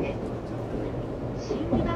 です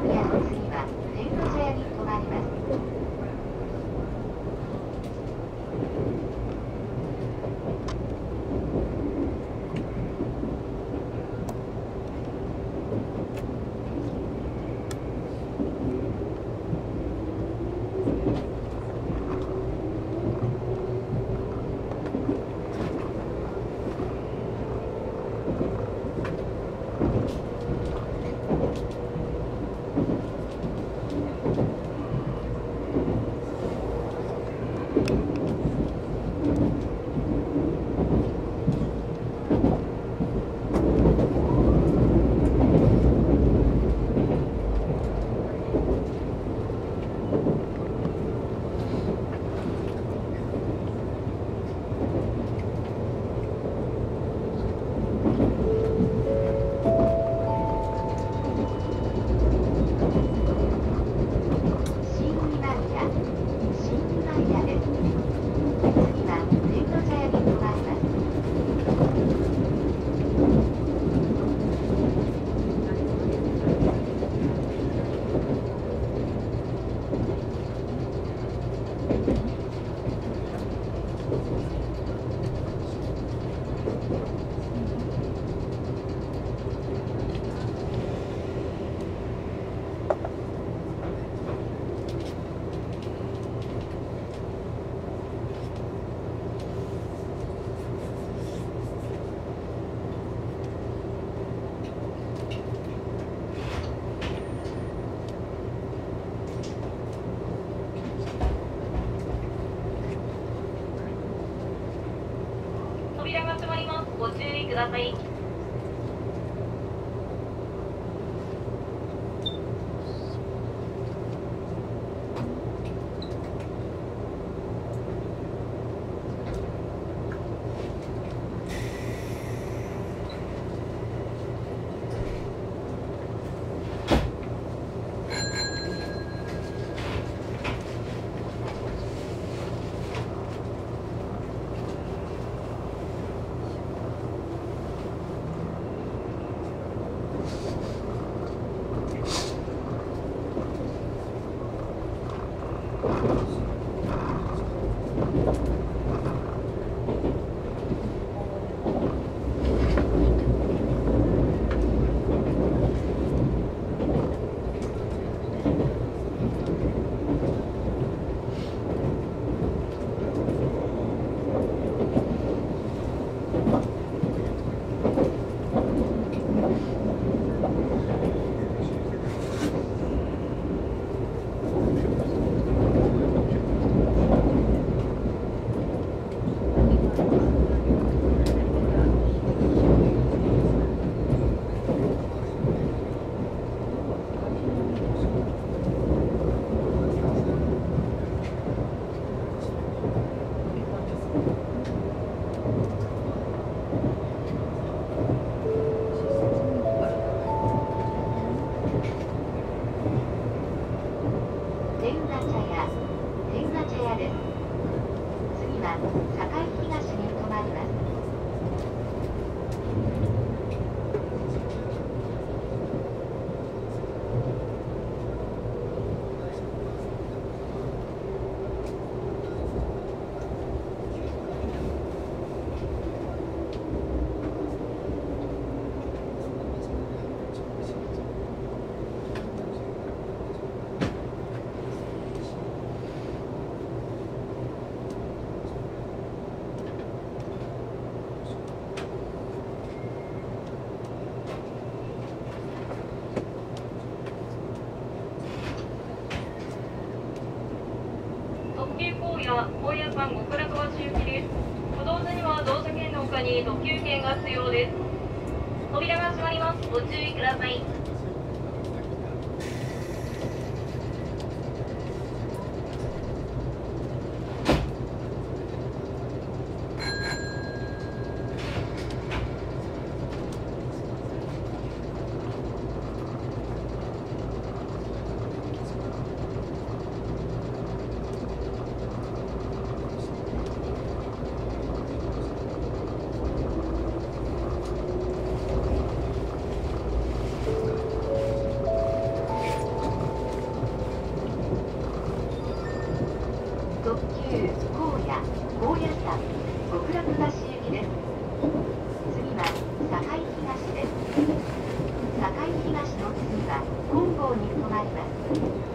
Thank you.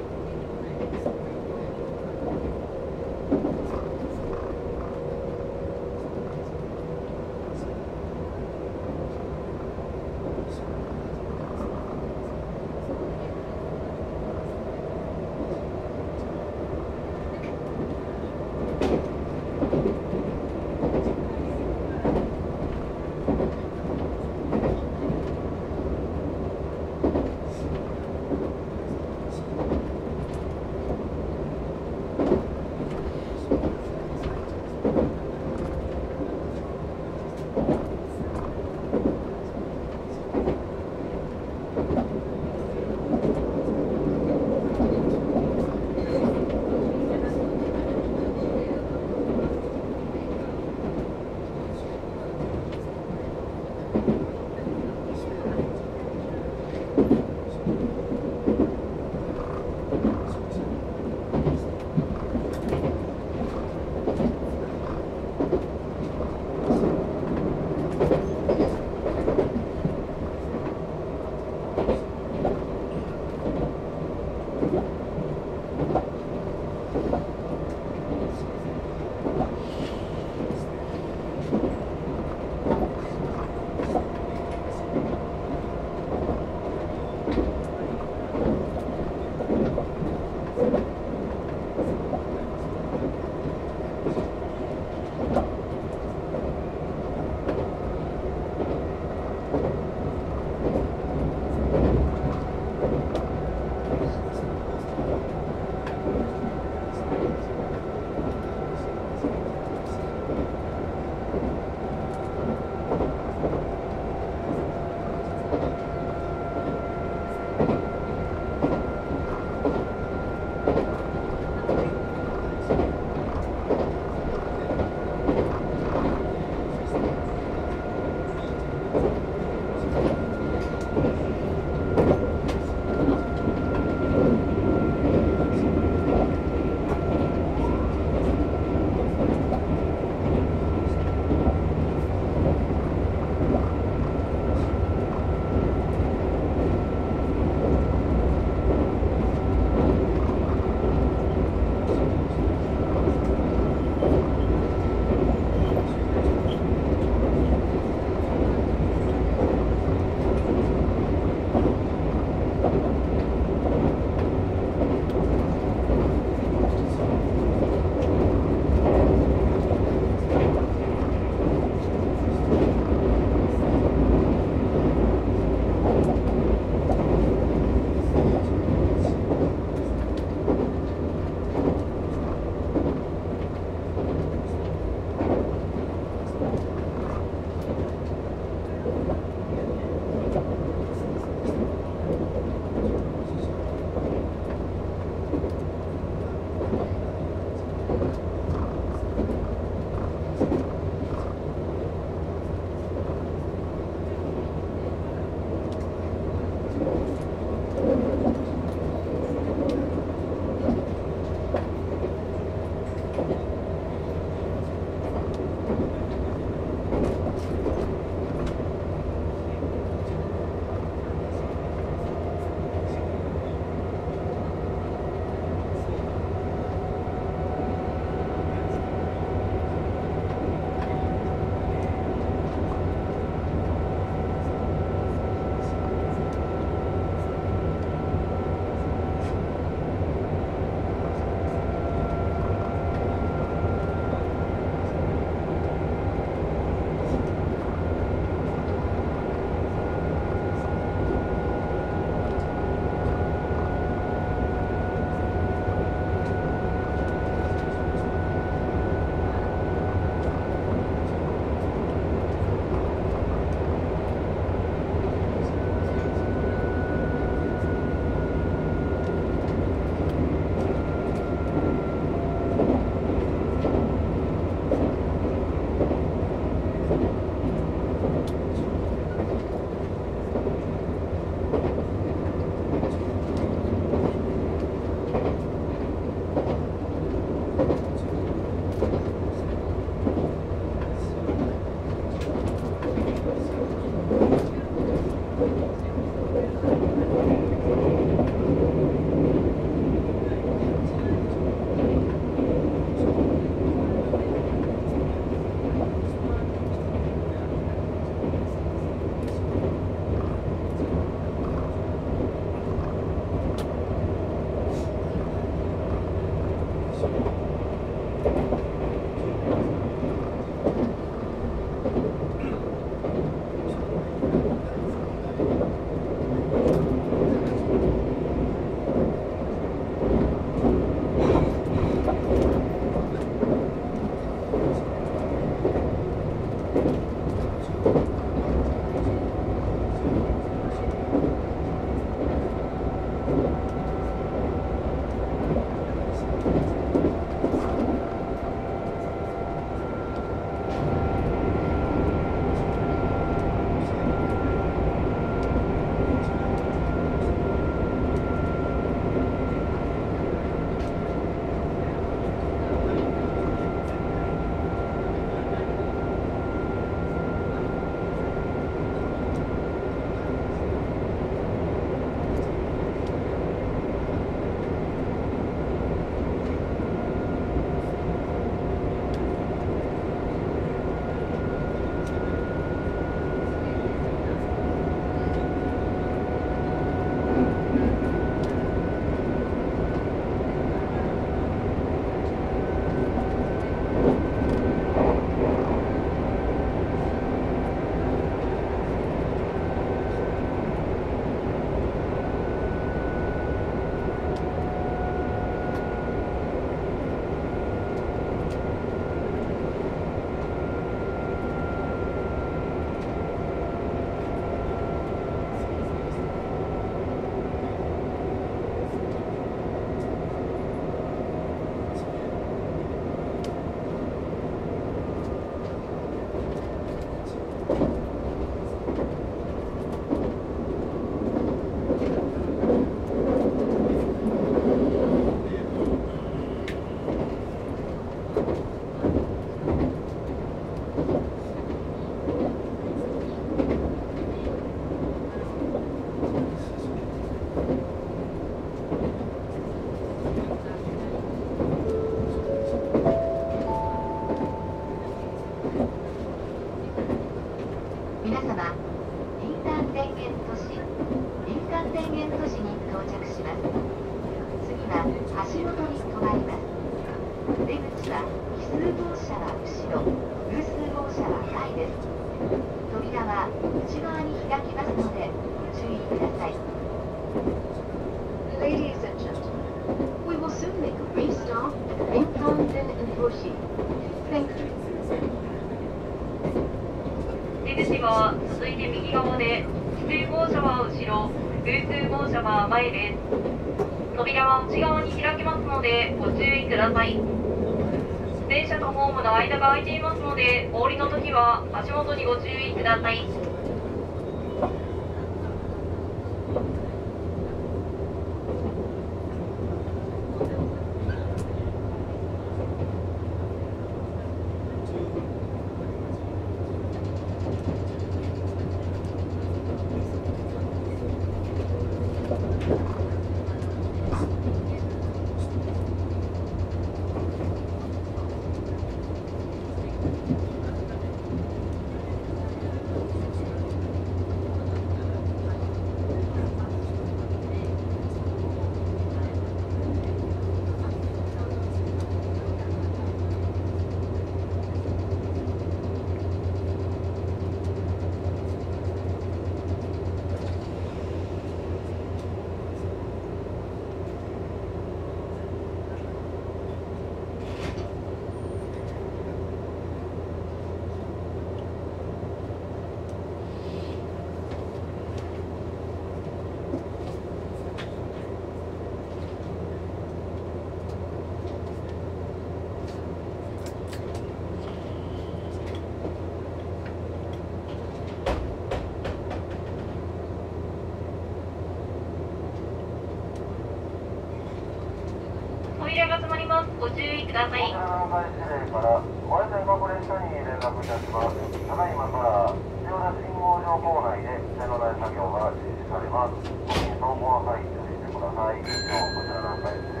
扉が閉まります。ご注意ください。こちらの外指令からご案内各列車に連絡いたしますただいまから必要な信号場構内で線路内作業が実施されますご便走行は配注意してください以上こちらの外指令です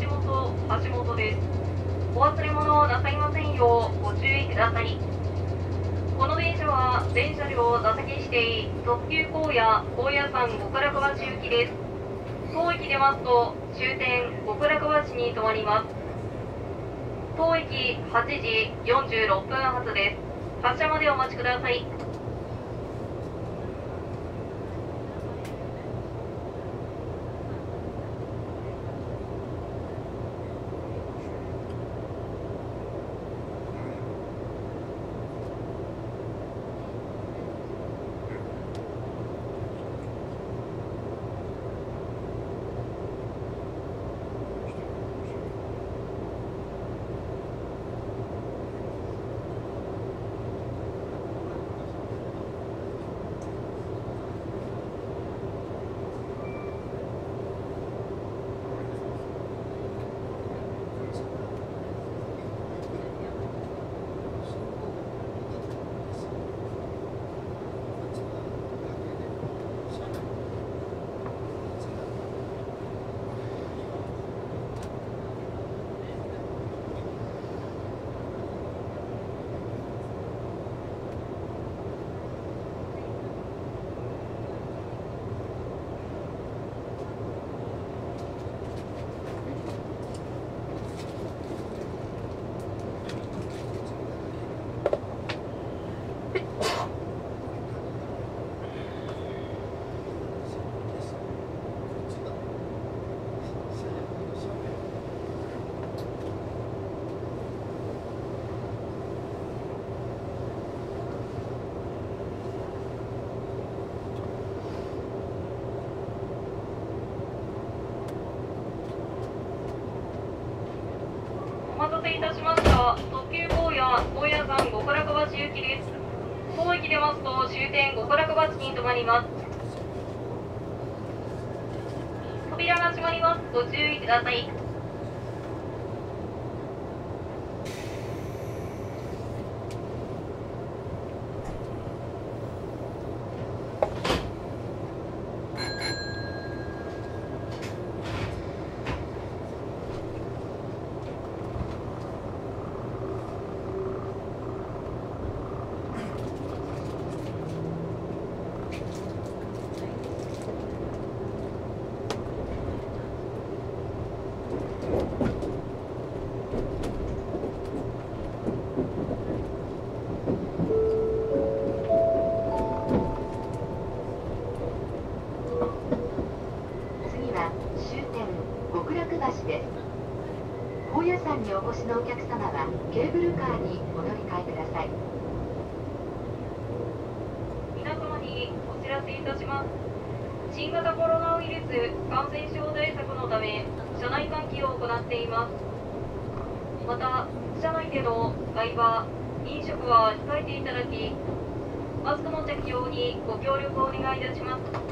橋本橋本です。お忘れ物をなさいませんようご注意ください。この電車は電車両座席指定特急高野高野山極楽橋行きです。当駅出ますと終点極楽橋に停まります。当駅8時46分発です。発車までお待ちください。ります。扉が閉まります。ご注意ください。食は控えていただきマスクの着用にご協力をお願いいたします。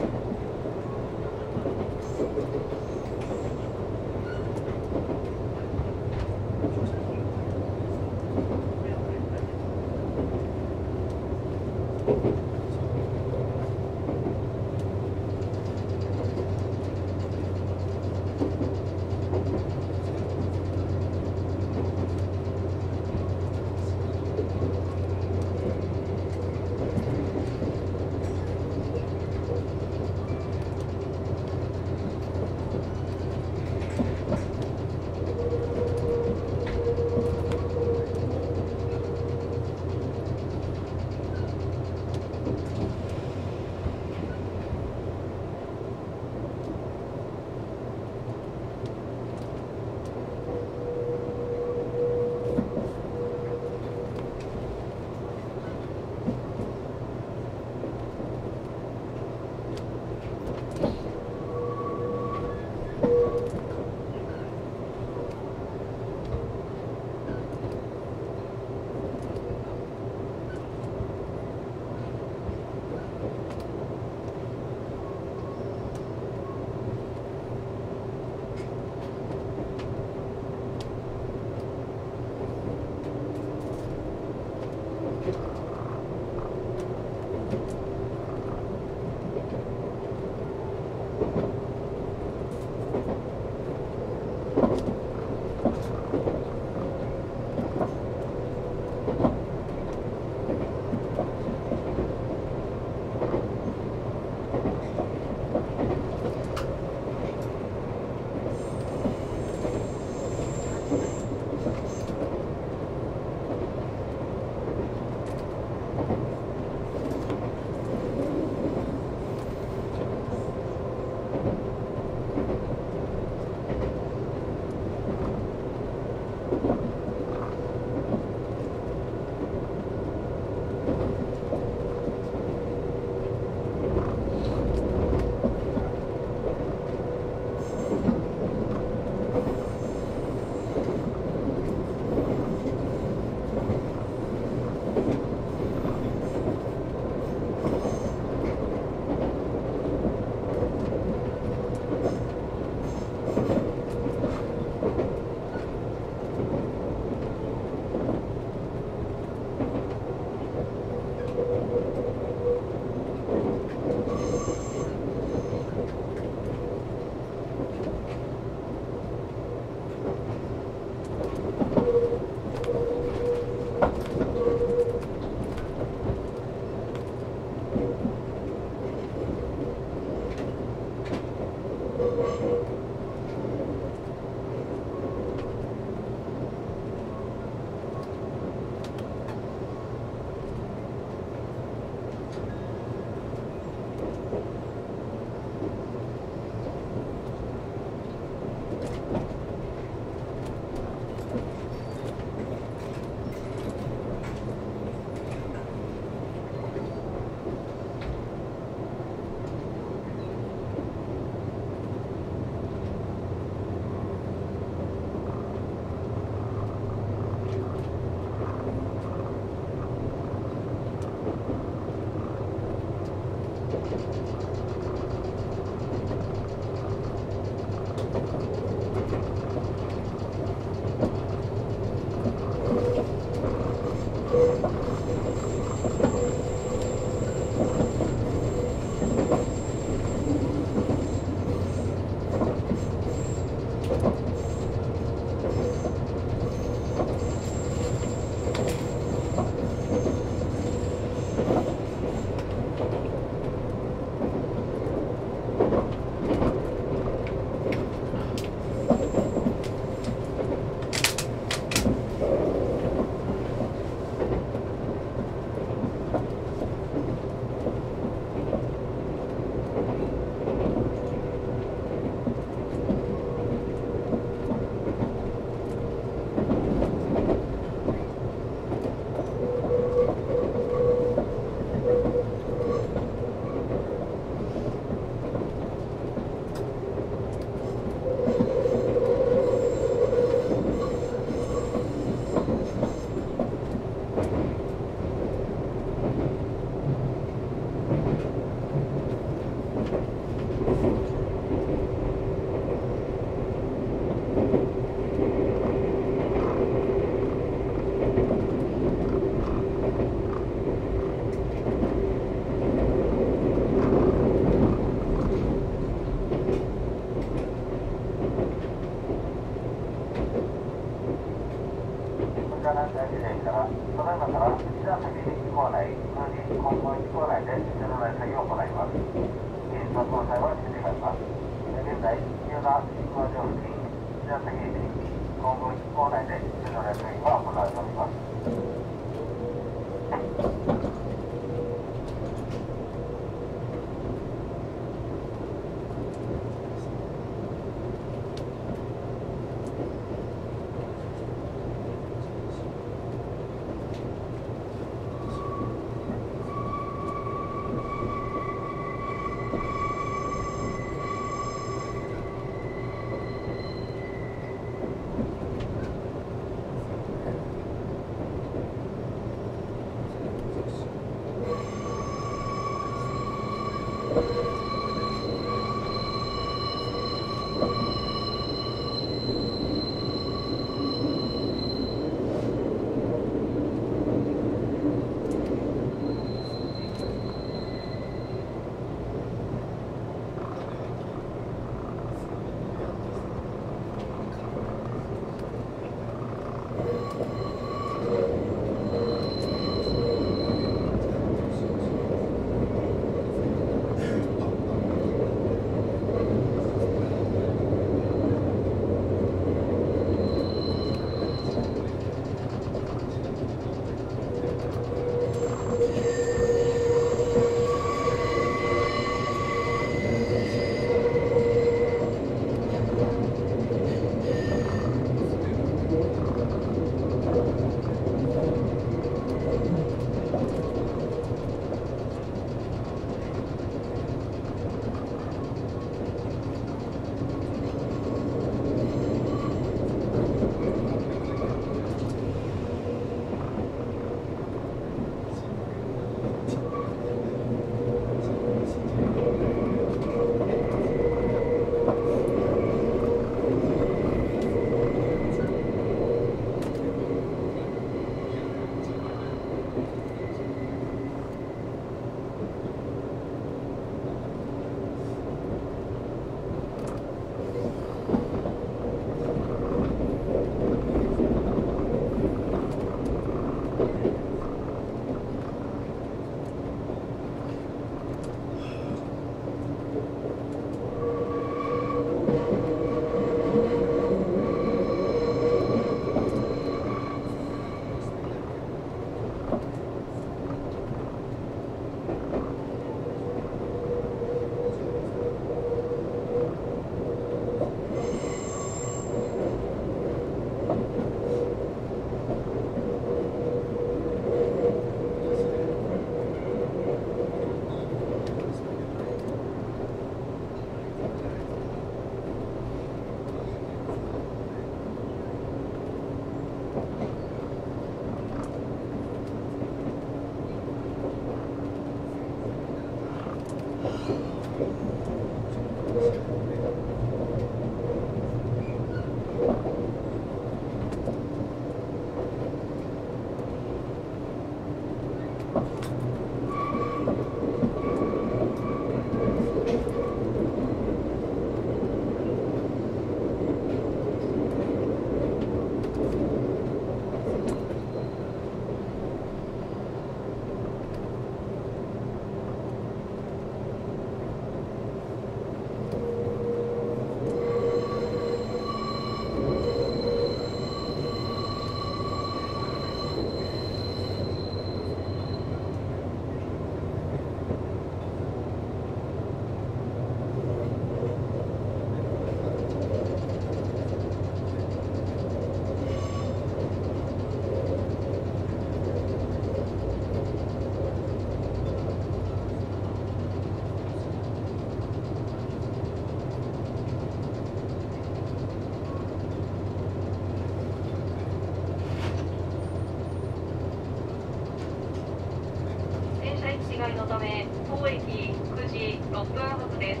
違いのため当駅9時6分発です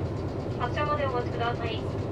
発車までお待ちください。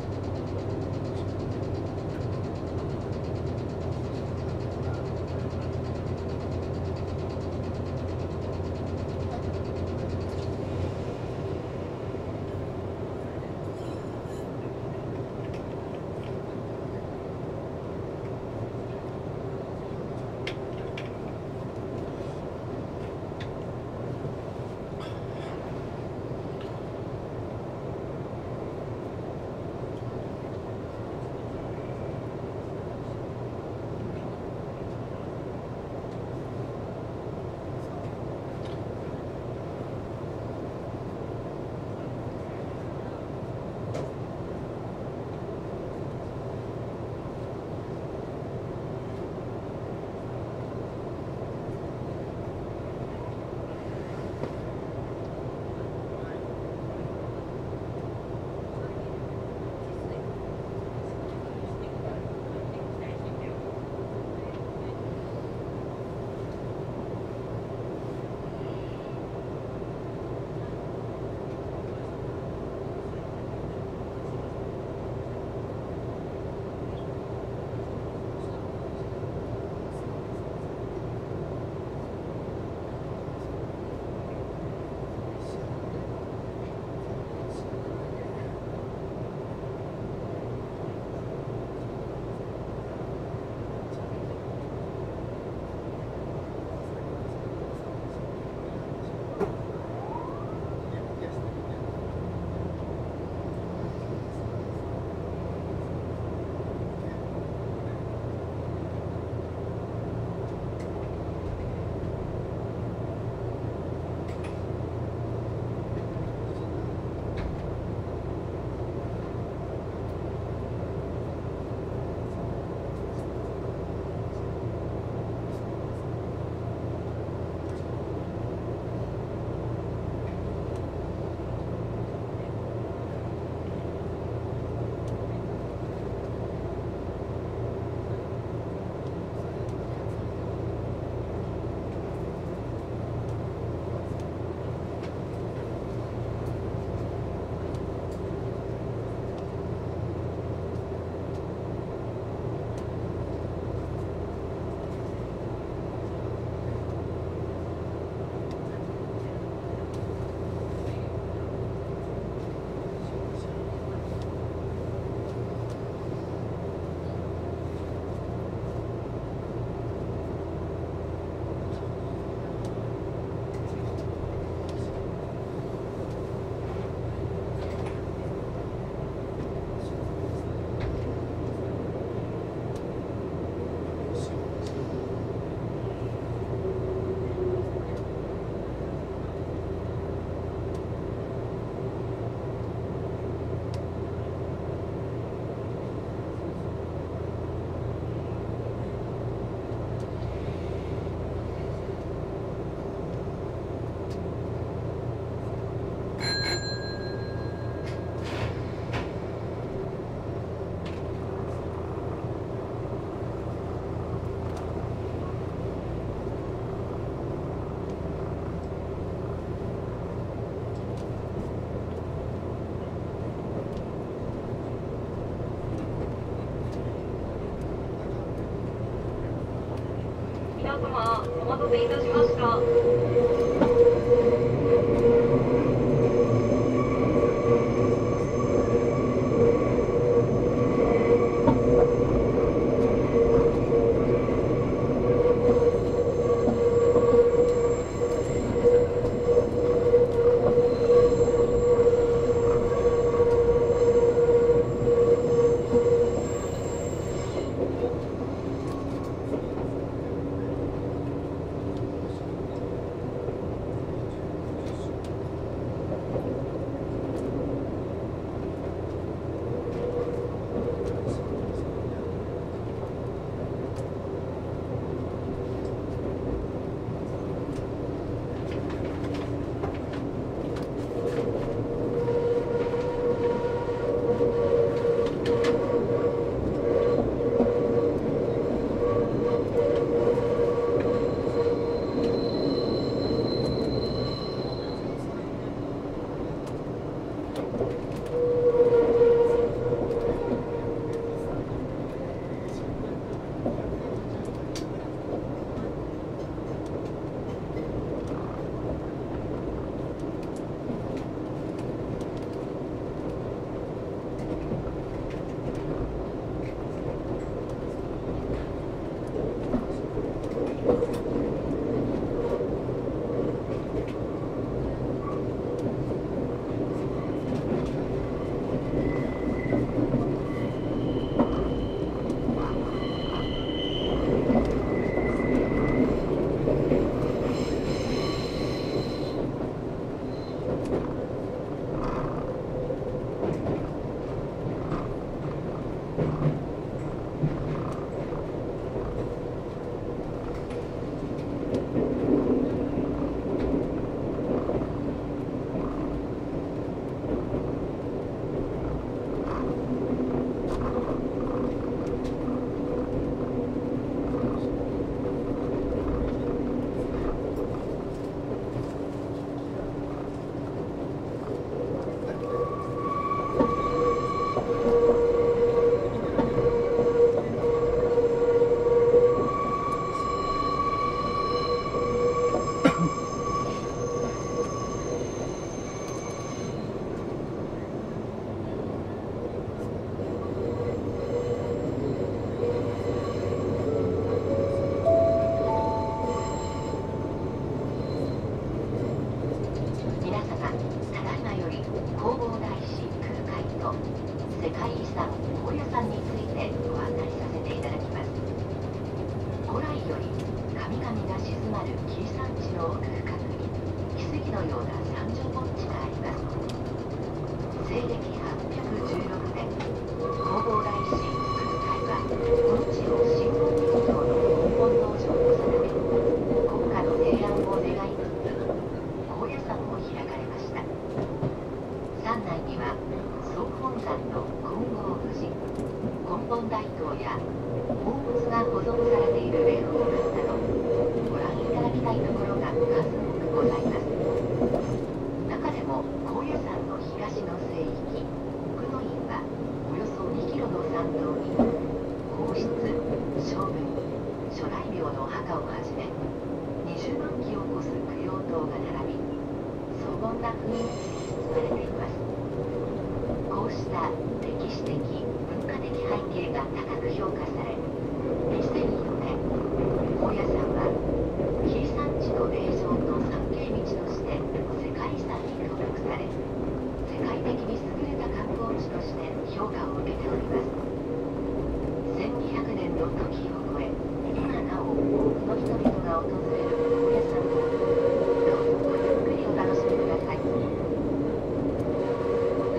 momentos y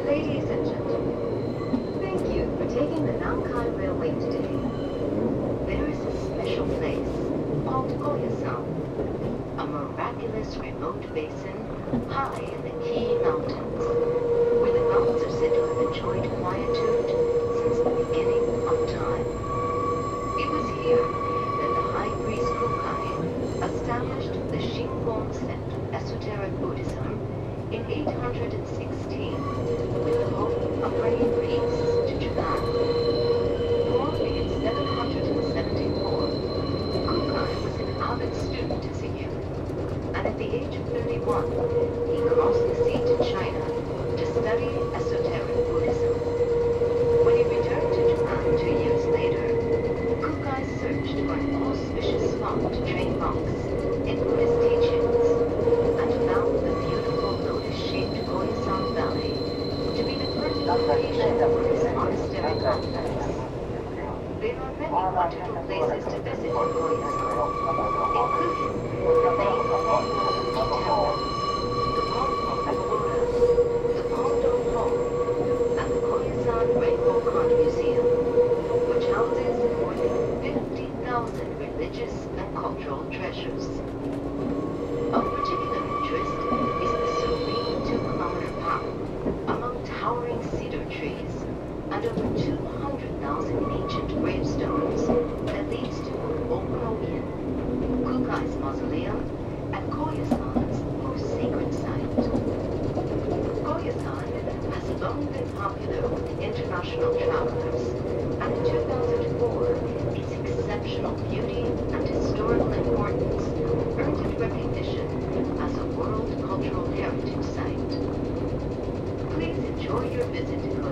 Ladies and gentlemen, thank you for taking the Nankai Railway today. There is a special place called Koyasan, a miraculous remote basin high in the the Shingon sect, of esoteric Buddhism, in 816 with the hope of bringing peace to Japan. Normally in 774, Kukai was an avid student of Zen. and at the age of 31, he crossed the sea to China to study esoteric Buddhism. When he returned to Japan two years later, Kukai searched for an auspicious spot to are wonderful places to visit in including the main Athenian the Park of the Pondo Hall, and the Koyasan Reihokan Museum, which houses more than 50,000 religious and cultural treasures. enjoy your visit.